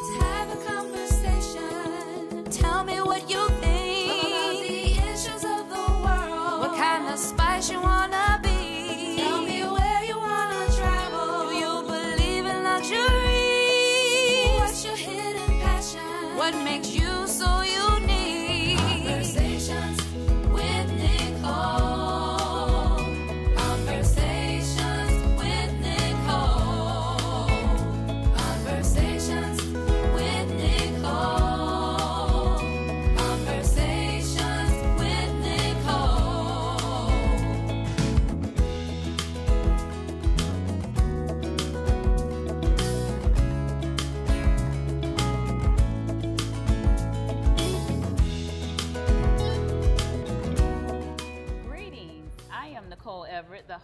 Let's have a conversation.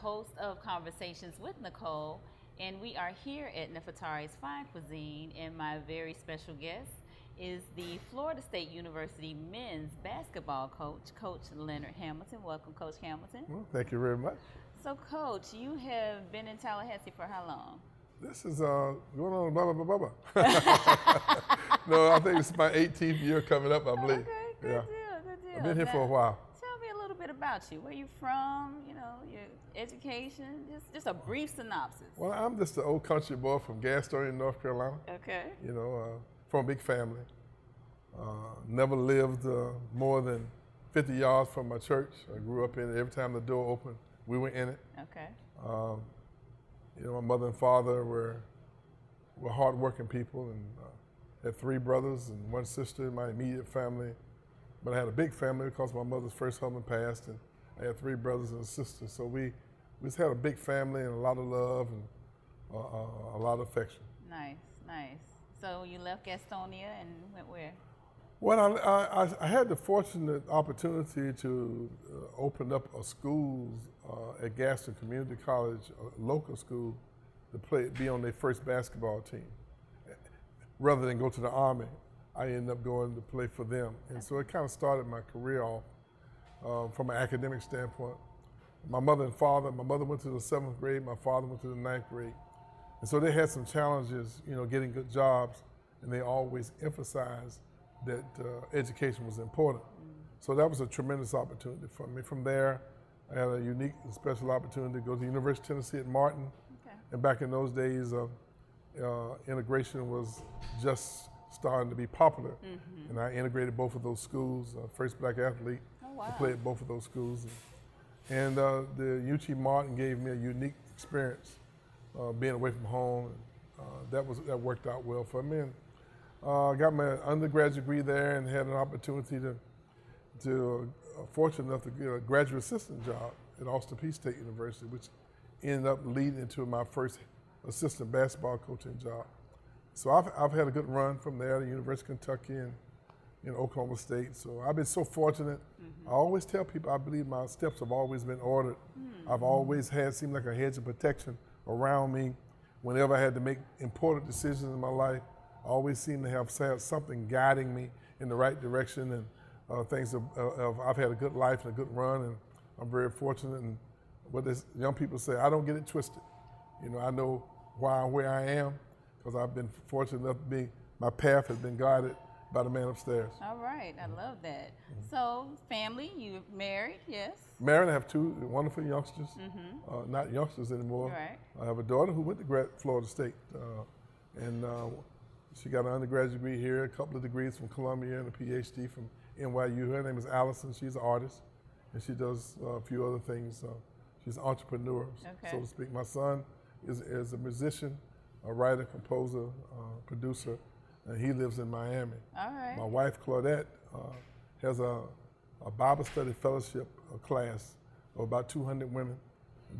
Host of Conversations with Nicole, and we are here at Nefertari's Fine Cuisine, and my very special guest is the Florida State University men's basketball coach, Coach Leonard Hamilton. Welcome, Coach Hamilton. Well, thank you very much. So, Coach, you have been in Tallahassee for how long? This is uh, going on, blah, blah, blah, blah, blah. no, I think it's my 18th year coming up, I believe. Okay, good yeah. deal, good deal. I've been here for a while. Tell me a little bit about you. Where you from? You know, your education. Just, just a brief synopsis. Well, I'm just an old country boy from Gastonia, North Carolina. Okay. You know, uh, from a big family. Uh, never lived uh, more than 50 yards from my church. I grew up in it. Every time the door opened, we were in it. Okay. Um, you know, my mother and father were were hardworking people, and uh, had three brothers and one sister in my immediate family. But I had a big family because my mother's first husband passed, and I had three brothers and a sister. So we we just had a big family and a lot of love and uh, uh, a lot of affection. Nice, nice. So you left Gastonia and went where? Well, I, I, I- had the fortunate opportunity to uh, open up a school uh, at Gaston Community College, a local school, to play, be on their first basketball team. Rather than go to the Army, I ended up going to play for them. And so it kind of started my career off uh, from an academic standpoint. My mother and father, my mother went to the seventh grade, my father went to the ninth grade. And so they had some challenges, you know, getting good jobs, and they always emphasized that uh, education was important. So that was a tremendous opportunity for me. From there, I had a unique and special opportunity to go to the University of Tennessee at Martin. Okay. And back in those days, uh, uh, integration was just starting to be popular. And I integrated both of those schools, uh, first black athlete Oh, to play at both of those schools. And uh, the UT Martin gave me a unique experience uh, being away from home. Uh, that was that worked out well for me. And uh, got my undergraduate degree there and had an opportunity to to uh, fortunate enough to get a graduate assistant job at Austin Peay State University, which ended up leading to my first assistant basketball coaching job. So I've, I've had a good run from there to University of Kentucky and in Oklahoma State. So I've been so fortunate. I always tell people I believe my steps have always been ordered. I've always had seemed like a hedge of protection around me. Whenever I had to make important decisions in my life, I always seem to have something guiding me in the right direction. And uh, things uh, I've had a good life and a good run, and I'm very fortunate. And what this young people say, I don't get it twisted. You know, I know why I'm where I am because I've been fortunate enough to be, my path has been guided by the man upstairs. All right. I love that. Mm-hmm. So, family, you married? Yes. Married, I have two wonderful youngsters, uh, not youngsters anymore. Right. I have a daughter who went to Florida State, uh, and uh, she got an undergraduate degree here, a couple of degrees from Columbia, and a PhD from NYU. Her name is Allison. She's an artist, and she does uh, a few other things. Uh, she's an entrepreneur, so to speak. My son is, is a musician, a writer, composer, uh, producer, and he lives in Miami. All right. My wife, Claudette, uh, has a, a Bible study fellowship class of about 200 women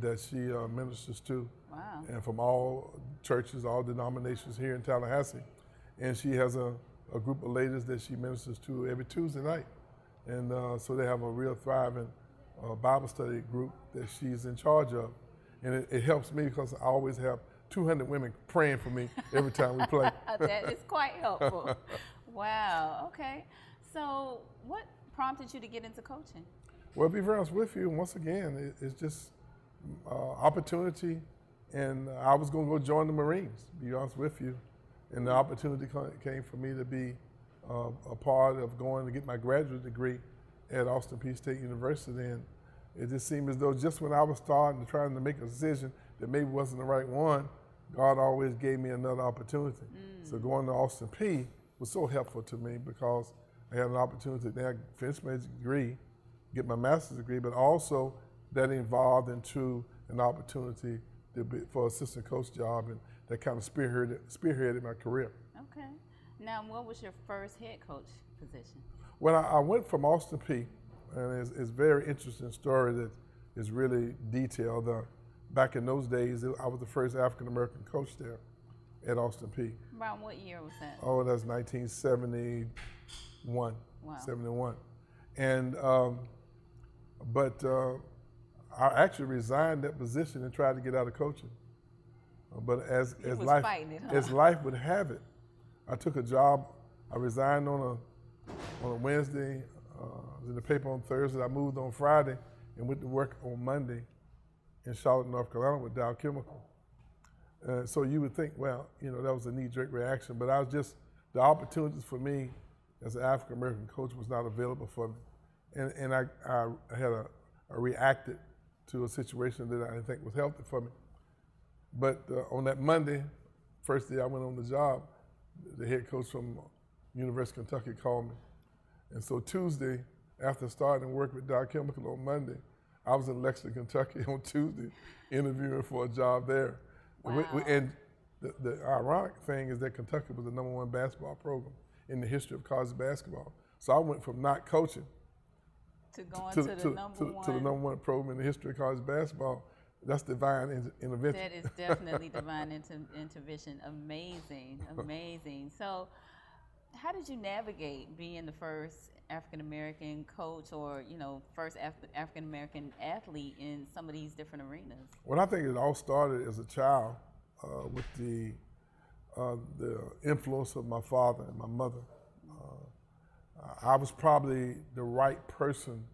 that she uh, ministers to, Wow. and from all churches, all denominations here in Tallahassee. And she has a, a group of ladies that she ministers to every Tuesday night. And uh, so they have a real thriving uh, Bible study group that she's in charge of. And it, it helps me because I always have 200 women praying for me every time we play. that is quite helpful. wow. Okay. So, what prompted you to get into coaching? Well, be very honest with you, once again, it, it's just uh, opportunity. And I was going to go join the Marines, be honest with you. And the opportunity came for me to be uh, a part of going to get my graduate degree at Austin Peay State University. And it just seemed as though just when I was starting to trying to make a decision that maybe wasn't the right one, God always gave me another opportunity. So going to Austin Peay was so helpful to me because I had an opportunity to then finish my degree, get my master's degree, but also that involved into an opportunity to be, for assistant coach job, and that kind of spearheaded, spearheaded my career. Okay. Now, what was your first head coach position? Well, I, I went from Austin Peay, and it's, it's a very interesting story that is really detailed. Uh, back in those days, I was the first African American coach there at Austin Peay. Around what year was that? Oh, that's 1971. Wow. 71. And, um, but uh, I actually resigned that position and tried to get out of coaching. Uh, But as, as life it, huh? as life would have it, I took a job. I resigned on a on a Wednesday. Uh, I was in the paper on Thursday. I moved on Friday and went to work on Monday in Charlotte, North Carolina with Dow Chemical. Uh, so you would think, well, you know, that was a knee-jerk reaction, but I was just the opportunities for me as an African American coach was not available for me, and and I I had a, I reacted to a situation that I didn't think was healthy for me. But uh, on that Monday, first day I went on the job, the head coach from University of Kentucky called me, and so Tuesday, after starting work with Dow Chemical on Monday, I was in Lexington, Kentucky on Tuesday, interviewing for a job there. We- we- Wow. and the, the ironic thing is that Kentucky was the number one basketball program in the history of college basketball. So I went from not coaching To going to, to, the to, number to, one. to the number one program in the history of college basketball. That's divine in- intervention. That is definitely divine inter- intervention. Amazing, amazing. So, how did you navigate being the first African American coach, or you know, first Af- African American athlete in some of these different arenas? Well, I think it all started as a child uh, with the uh, the influence of my father and my mother. Uh, I was probably the right person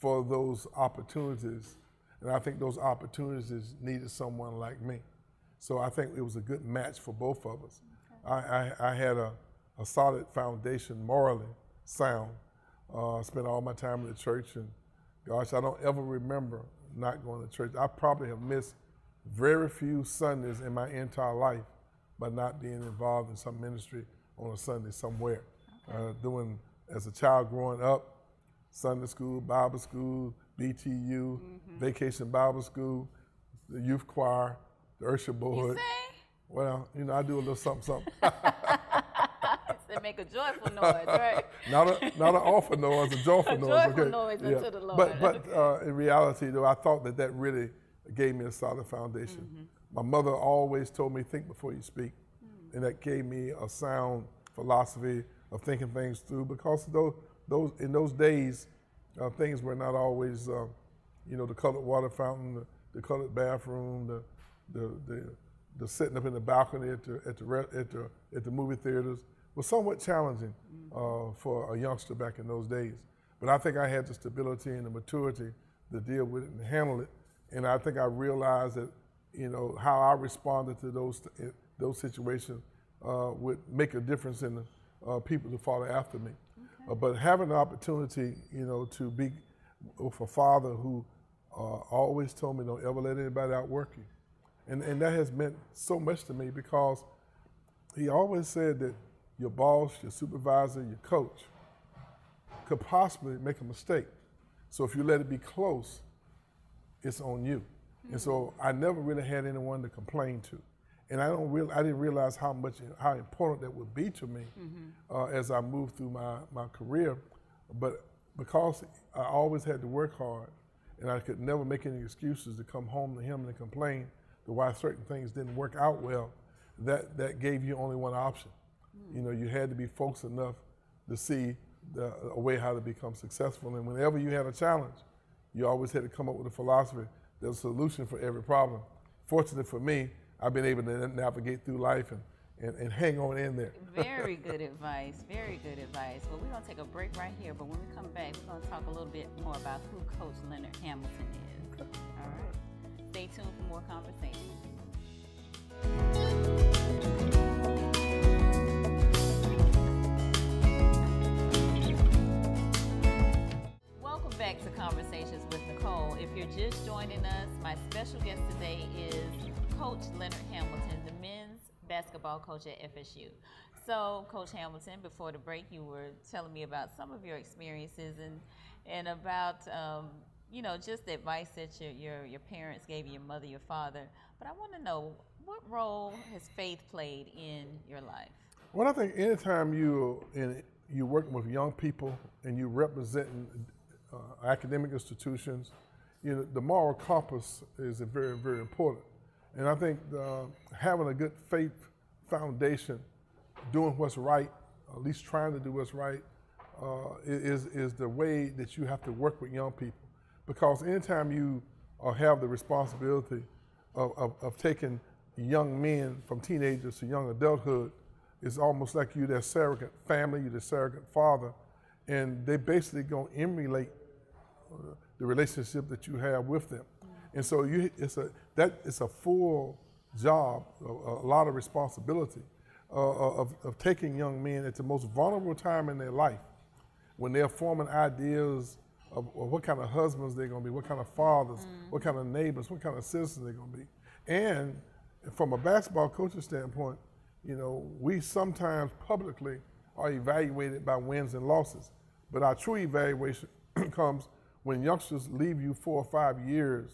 for those opportunities, and I think those opportunities needed someone like me. So I think it was a good match for both of us. I, I, I had a, a solid foundation, morally sound. Uh, I spent all my time in the church, and gosh, I don't ever remember not going to church. I probably have missed very few Sundays in my entire life by not being involved in some ministry on a Sunday somewhere. Uh, doing, as a child growing up, Sunday school, Bible school, BTU, Vacation Bible School, the youth choir, the usher board. Say, Well, you know, I do a little something, something. they make a joyful noise, right? not a not an awful noise, a joyful A noise. joyful okay. noise unto the Lord. But but uh, in reality, though, I thought that that really gave me a solid foundation. Mm-hmm. My mother always told me, "Think before you speak," Mm. and that gave me a sound philosophy of thinking things through. Because those those in those days, uh, things were not always, uh, you know, the colored water fountain, the, the colored bathroom, the the, the the sitting up in the balcony at the at the at the at the movie theaters was somewhat challenging uh, for a youngster back in those days. But I think I had the stability and the maturity to deal with it and handle it. And I think I realized that you know how I responded to those those situations uh, would make a difference in the uh, people to follow after me. Uh, but having the opportunity, you know, to be with a father who uh, always told me, don't ever let anybody outwork you. And, and that has meant so much to me because he always said that your boss, your supervisor, your coach could possibly make a mistake. So if you let it be close, it's on you. And so I never really had anyone to complain to. And I don't real, I didn't realize how much how important that would be to me uh, as I moved through my, my career. But because I always had to work hard and I could never make any excuses to come home to him and complain to why certain things didn't work out well, that, that gave you only one option. You know, you had to be focused enough to see the, a way how to become successful. And whenever you had a challenge, you always had to come up with a philosophy. There's a solution for every problem. Fortunately for me, I've been able to navigate through life and, and, and hang on in there. Very good advice. Very good advice. Well, we're going to take a break right here, but when we come back, we're going to talk a little bit more about who Coach Leonard Hamilton is. All right. Stay tuned for more conversation. You're just joining us, my special guest today is Coach Leonard Hamilton, the men's basketball coach at FSU. So, Coach Hamilton, before the break, you were telling me about some of your experiences and and about um, you know just the advice that your, your your parents gave you, your mother, your father. But I want to know what role has faith played in your life? Well, I think anytime you in you're working with young people and you're representing uh, academic institutions, you know, the moral compass is very, very important. And I think uh, having a good faith foundation, doing what's right, at least trying to do what's right, uh, is, is the way that you have to work with young people. Because anytime you uh, have the responsibility of, of, of, taking young men from teenagers to young adulthood, it's almost like you're their surrogate family, you're the surrogate father, and they basically to emulate the relationship that you have with them. And so you, it's a that it's a full job, a, a lot of responsibility uh, of, of taking young men at the most vulnerable time in their life, when they're forming ideas of, of what kind of husbands they're going to be, what kind of fathers, mm. what kind of neighbors, what kind of citizens they're going to be, and from a basketball coaching standpoint, you know, we sometimes publicly are evaluated by wins and losses, but our true evaluation comes when youngsters leave you four or five years,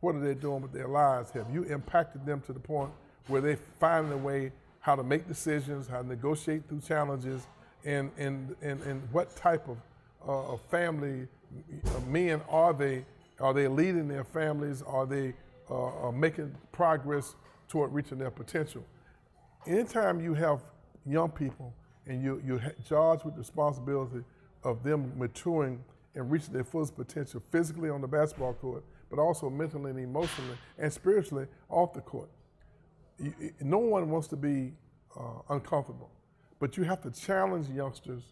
what are they doing with their lives? Have you impacted them to the point where they find a way how to make decisions, how to negotiate through challenges, and, and, and, and what type of uh, family uh, men are they? Are they leading their families? Are they uh, making progress toward reaching their potential? Anytime you have young people and you, you're charged with the responsibility of them maturing and reach their fullest potential physically on the basketball court, but also mentally and emotionally and spiritually off the court. You, no one wants to be uh, uncomfortable, but you have to challenge youngsters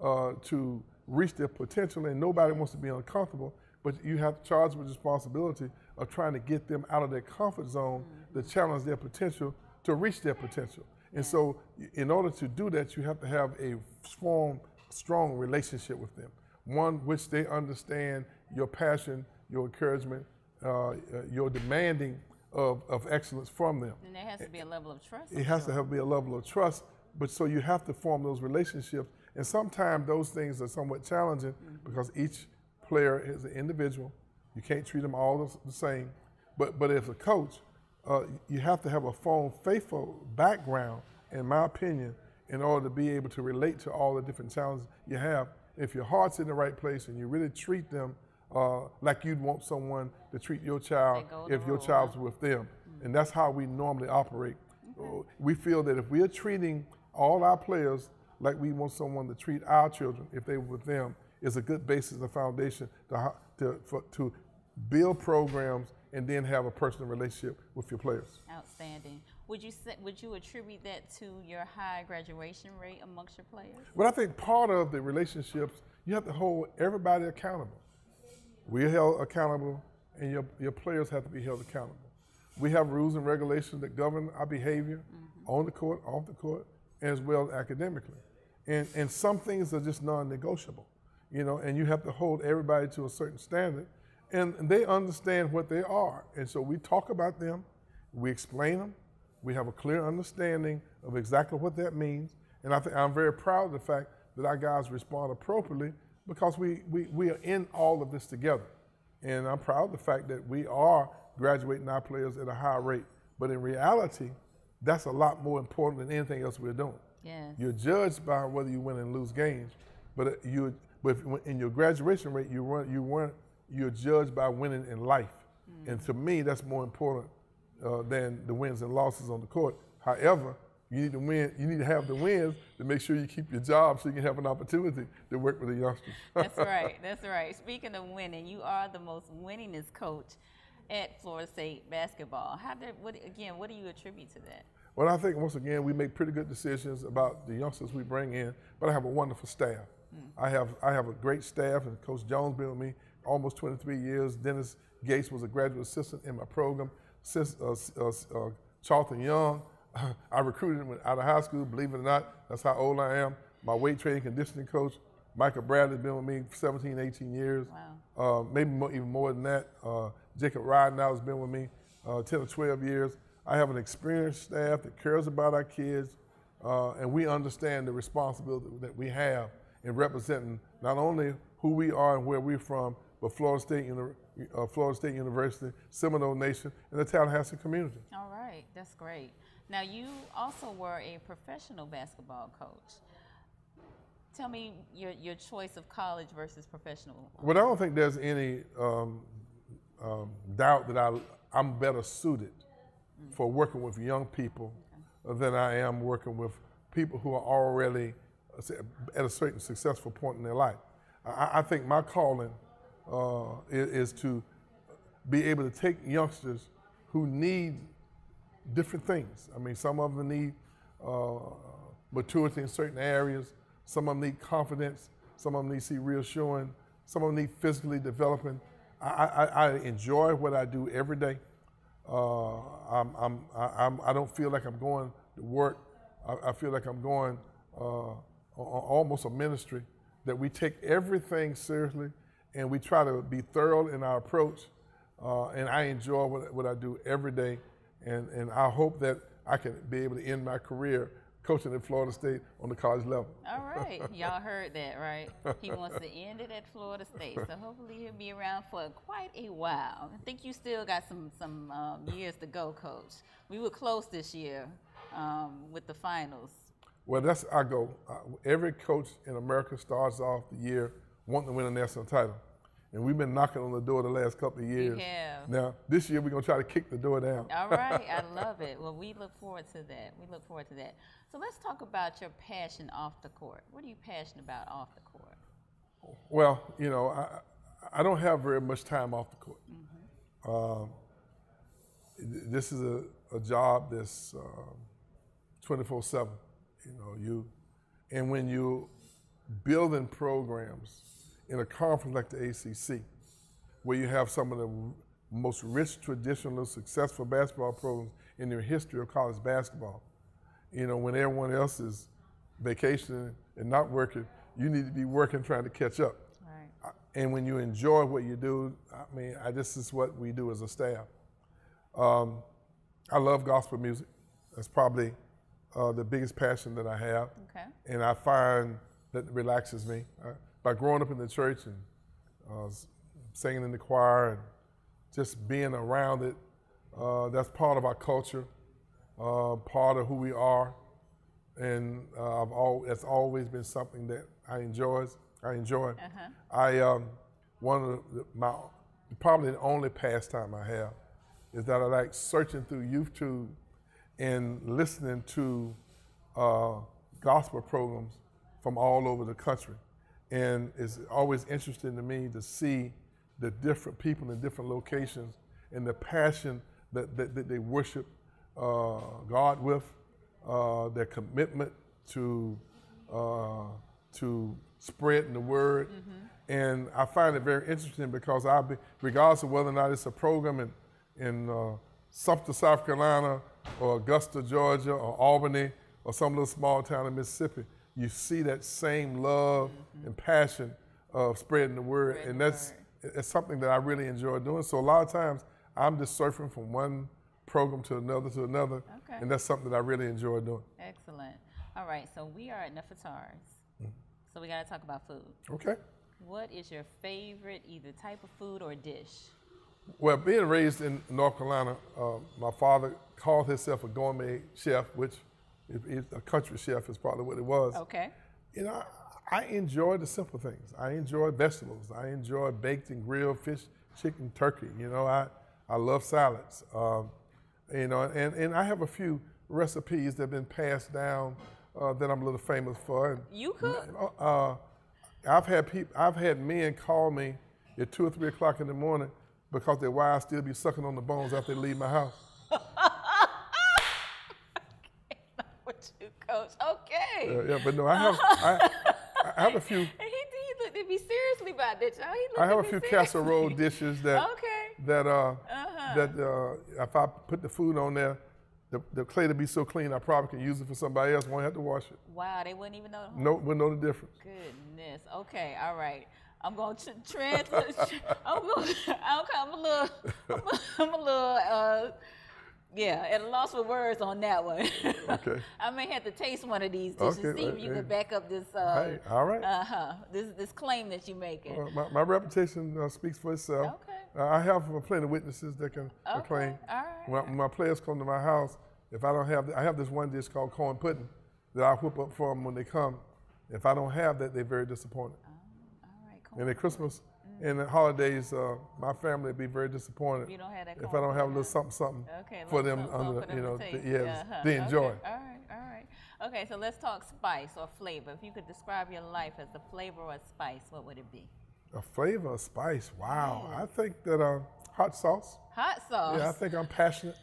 uh, to reach their potential, and nobody wants to be uncomfortable, but you have to charge with responsibility of trying to get them out of their comfort zone mm-hmm. to challenge their potential to reach their potential. And so, in order to do that, you have to have a strong, strong relationship with them one which they understand your passion, your encouragement, uh, uh, your demanding of, of excellence from them. And there has to be a level of trust. It has sure. to have, be a level of trust, but so you have to form those relationships. And sometimes those things are somewhat challenging mm-hmm. because each player is an individual. You can't treat them all the same. But, but as a coach, uh, you have to have a firm, faithful background, in my opinion, in order to be able to relate to all the different challenges you have if your heart's in the right place and you really treat them uh, like you'd want someone to treat your child if your child's with them. Mm-hmm. And that's how we normally operate. Okay. We feel that if we are treating all our players like we want someone to treat our children if they were with them, is a good basis and foundation to, to, for, to build programs and then have a personal relationship with your players. Outstanding. Would you say, would you attribute that to your high graduation rate amongst your players? Well, I think part of the relationships you have to hold everybody accountable. We're held accountable, and your your players have to be held accountable. We have rules and regulations that govern our behavior mm-hmm. on the court, off the court, as well as academically. And and some things are just non-negotiable, you know. And you have to hold everybody to a certain standard, and, and they understand what they are. And so we talk about them, we explain them, we have a clear understanding of exactly what that means. And I think I'm very proud of the fact that our guys respond appropriately because we, we, we are in all of this together. And I'm proud of the fact that we are graduating our players at a high rate. But in reality, that's a lot more important than anything else we're doing. Yes. You're judged by whether you win and lose games, but you but in your graduation rate, you weren't you weren't you're judged by winning in life. Mm-hmm. And to me, that's more important uh, than the wins and losses on the court. However, you need to win. You need to have the wins to make sure you keep your job, so you can have an opportunity to work with the youngsters. That's right. That's right. Speaking of winning, you are the most winningest coach at Florida State basketball. How did what again? What do you attribute to that? Well, I think once again we make pretty good decisions about the youngsters we bring in, but I have a wonderful staff. Mm. I have I have a great staff, and Coach Jones been with me almost 23 years. Dennis Gates was a graduate assistant in my program since uh, uh, uh, Charlton Young. I recruited him out of high school, believe it or not. That's how old I am. My weight training conditioning coach, Michael Bradley's been with me 17, 18 years. Wow. Uh, maybe more, even more than that. Uh, Jacob Ridenhour has been with me uh, 10 or 12 years. I have an experienced staff that cares about our kids, uh, and we understand the responsibility that we have in representing not only who we are and where we're from, but Florida State, Uni- uh, Florida State University, Seminole Nation, and the Tallahassee community. All right, that's great. Now, you also were a professional basketball coach. Tell me your, your choice of college versus professional. Well, I don't think there's any um, um, doubt that I, I'm better suited for working with young people than I am working with people who are already at a certain successful point in their life. I, I think my calling uh, is, to be able to take youngsters who need different things. I mean, some of them need uh, maturity in certain areas. Some of them need confidence. Some of them need to see reassuring. Some of them need physically developing. I, I, I enjoy what I do every day. Uh, I'm, I'm, I, I'm, I don't feel like I'm going to work. I, I feel like I'm going uh, almost a ministry that we take everything seriously and we try to be thorough in our approach. Uh, and I enjoy what, what I do every day. And, and I hope that I can be able to end my career coaching at Florida State on the college level. All right, y'all heard that, right? He wants to end it at Florida State, so hopefully he'll be around for quite a while. I think you still got some some um, years to go, Coach. We were close this year um, with the finals. Well, that's our goal. Uh, every coach in America starts off the year wanting to win a national title. And we've been knocking on the door the last couple of years. have. Now, this year we're going to try to kick the door down. All right, I love it. Well, we look forward to that. We look forward to that. So let's talk about your passion off the court. What are you passionate about off the court? Well, you know, I, I don't have very much time off the court. Um, this is a, a job that's twenty four seven. You know, you, and when you building programs in a conference like the ACC, where you have some of the most rich, traditional, successful basketball programs in the history of college basketball. You know, when everyone else is vacationing and not working, you need to be working trying to catch up. Right. And when you enjoy what you do, I mean, I, this is what we do as a staff. Um, I love gospel music. That's probably uh, the biggest passion that I have. Okay. And I find that it relaxes me. By growing up in the church and uh, singing in the choir and just being around it, uh, that's part of our culture, uh, part of who we are. And uh, I've al- it's always been something that I enjoy. I enjoy. Uh-huh. I um, one of the, my probably the only pastime I have is that I like searching through YouTube and listening to uh, gospel programs from all over the country. And it's always interesting to me to see the different people in different locations and the passion that, that, that they worship uh, God with, uh, their commitment to, uh, to spreading the word. And I find it very interesting because I, be, regardless of whether or not it's a program in, in uh, Sumter, South Carolina, or Augusta, Georgia, or Albany, or some little small town in Mississippi, you see that same love and passion of spreading the word, Spreading and that's it's something that I really enjoy doing. So a lot of times I'm just surfing from one program to another to another, Okay. and that's something that I really enjoy doing. Excellent. All right, so we are at Nefertari's. Mm-hmm. So we got to talk about food. Okay. What is your favorite either type of food or dish? Well, being raised in North Carolina, uh, my father called himself a gourmet chef, which if, if a country chef is probably what it was. Okay. You know, I enjoy the simple things. I enjoy vegetables. I enjoy baked and grilled fish, chicken, turkey. You know, I, I love salads. Um, you know, and, and I have a few recipes that have been passed down uh, that I'm a little famous for. And, You cook? uh, I've had people, I've had men call me at two or three o'clock in the morning because their wives still be sucking on the bones after they leave my house. What you coach? Okay. Yeah, yeah, but no, I have, I, I have a few, And he, he looked at me seriously about that, y'all. He looked I have a few seriously. casserole dishes that Okay. that uh, Uh-huh. that uh, if I put the food on there, the, the clay to be so clean, I probably can use it for somebody else. Won't have to wash it. Wow, they wouldn't even know. No, we'll know the difference. Goodness. Okay. All right. I'm going to translate. I'm going. I'm a little. I'm a, I'm a little. Uh, yeah, at a loss for words on that one. Okay. I may have to taste one of these dishes Okay, see if you hey. can back up this. Uh, Hey, all right. Uh huh. This this claim that you're making. Uh, my, my reputation uh, speaks for itself. Okay. Uh, I have uh, plenty of witnesses that can Okay, acclaim. all right, When, when my players come to my house, if I don't have, I have this one dish called corn pudding that I whip up for them when they come. If I don't have that, they're very disappointed. Oh, All right. Cool. And at Christmas and the holidays, uh, my family would be very disappointed If you don't have that if I don't have a little something, something Okay, for them something under, for them you know, yes, Uh-huh. they Okay, enjoy. All right, all right. Okay, so let's talk spice or flavor. If you could describe your life as a flavor or spice, what would it be? A flavor, a spice. Wow. I think that uh, hot sauce. Hot sauce. Yeah, I think I'm passionate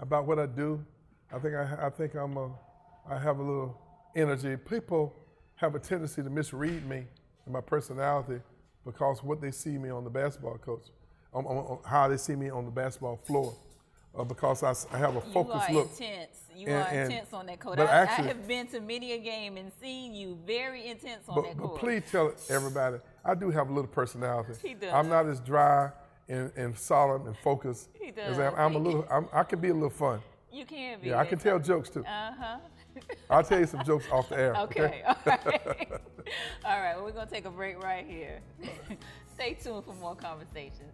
about what I do. I think I, I think I'm a, I have a little energy. People have a tendency to misread me and my personality because what they see me on the basketball coach, on, on, on how they see me on the basketball floor, uh, because I have a you focused are look. intense. You And- are and- intense on that court. but I, actually- I have been to many a game and seen you very intense on But, that but please tell everybody, I do have a little personality. He does. I'm not as dry and, and solemn and focused. He as does. I am. I'm a little. I'm, I can be a little fun. you can be. Yeah, I can tell jokes too. Uh huh. I'll tell you some jokes off the air. Okay. All right. All right. Well, we're gonna take a break right here. Stay tuned for more conversations.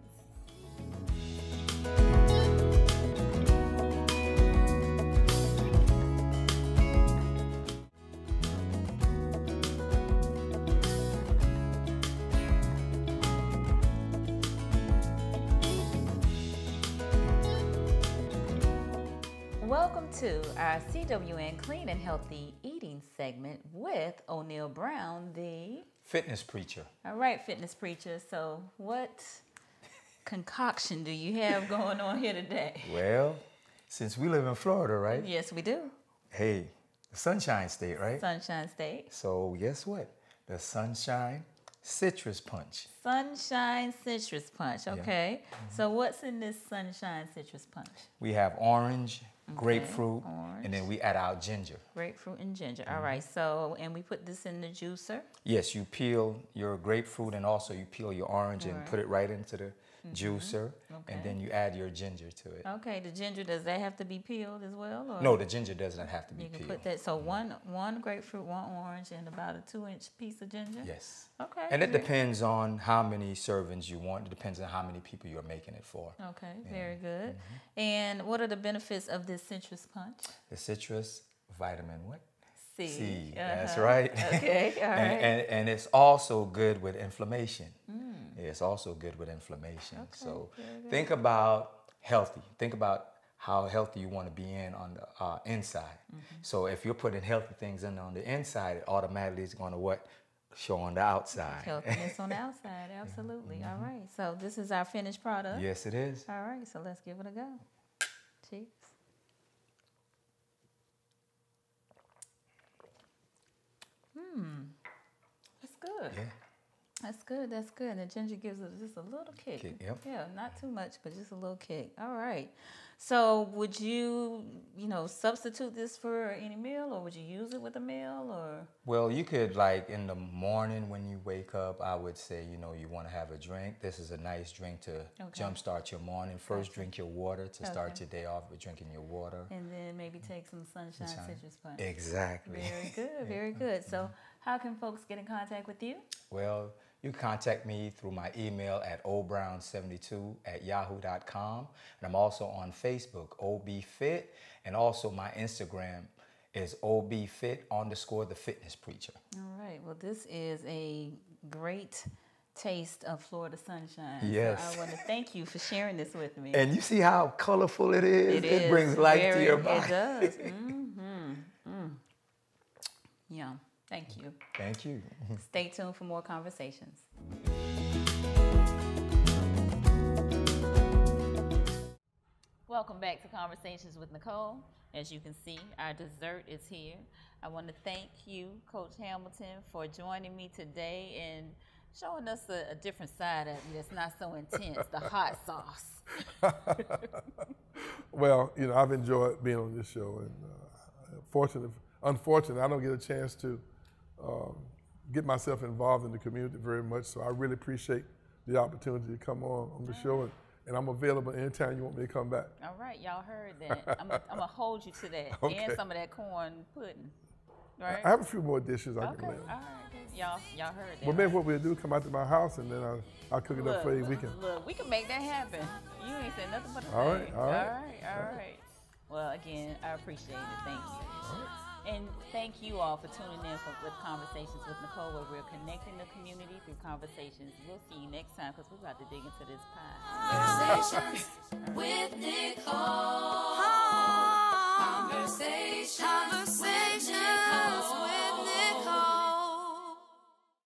Welcome to our CWN Clean and Healthy Eating segment with Oneil Brown, the Fitness preacher. all right, fitness preacher. So, what concoction do you have going on here today? Well, since we live in Florida, right? Yes, we do. Hey, the Sunshine State, right? Sunshine State. So guess what? The Sunshine Citrus Punch. Sunshine Citrus Punch. Okay. Mm-hmm. So, what's in this Sunshine Citrus Punch? We have orange, grapefruit, orange. and then we add our ginger. Grapefruit and ginger. Mm-hmm. All right. So, and we put this in the juicer. Yes, you peel your grapefruit and also you peel your orange and put it right into the juicer, Okay. and then you add your ginger to it. Okay. The ginger does that have to be peeled as well? Or No, the ginger doesn't have to be You can peeled. put that. So one one grapefruit, one orange, and about a two inch piece of ginger. Yes. Okay. And it very- depends on how many servings you want. It depends on how many people you're making it for. Okay, very good. Mm-hmm. And what are the benefits of this citrus punch? The citrus, vitamin what? C. C. That's Uh-huh. right. Okay, all and, right. and, and it's also good with inflammation. Yeah, It's also good with inflammation. so think about healthy. Think about how healthy you want to be in on the uh, inside. So if you're putting healthy things in on the inside, it automatically is going to what show on the outside. Healthiness on the outside, absolutely. All right. So this is our finished product. yes, it is. All right. So let's give it a go. Cheers. Hmm. That's good. Yeah. That's good. That's good. And the ginger gives it just a little kick. Kick, yep. Yeah, not too much, but just a little kick. All right. So, would you, you know, substitute this for any meal, or would you use it with a meal, or? Well, you could like in the morning when you wake up, I would say, you know, you want to have a drink. This is a nice drink to Okay. jumpstart your morning. First, drink your water to start your day off with drinking your water. And then maybe take some sunshine, Sunshine. citrus punch. Exactly. Very good. Very good. So, how can folks get in contact with you? Well, you can contact me through my email at obrown72 at yahoo.com. And I'm also on Facebook, obfit. And also my Instagram is obfit underscore the fitness preacher. All right. Well, this is a great taste of Florida sunshine. Yes. So I want to thank you for sharing this with me. And you see how colorful it is? It is brings life to your body. It does. mm-hmm. Mm. Yum. Thank you. Thank you. Stay tuned for more conversations. Welcome back to Conversations with Nicole. As you can see, our dessert is here. I want to thank you, Coach Hamilton, for joining me today and showing us a, a different side of you that's not so intense, the hot sauce. Well, you know, I've enjoyed being on this show, and uh, fortunate, unfortunately, I don't get a chance to um, get myself involved in the community very much. So I really appreciate the opportunity to come on on the show, and, and I'm available anytime you want me to come back. All right, y'all heard that. I'm, I'm gonna hold you to that, Okay. and some of that corn pudding. Right? I have a few more dishes I okay. can All lay. right, y'all, y'all heard that. Well, maybe what we'll do, come out to my house, and then I'll, I'll cook it up for you. We can. Look, we can make that happen. You ain't said nothing but a All right, thing. all right. all right, all right. Well, again, I appreciate it. Thank you. And thank you all for tuning in for, with Conversations with Nicole, where we're connecting the community through conversations. We'll see you next time because we're about to dig into this pie. Conversations with Nicole. Conversations.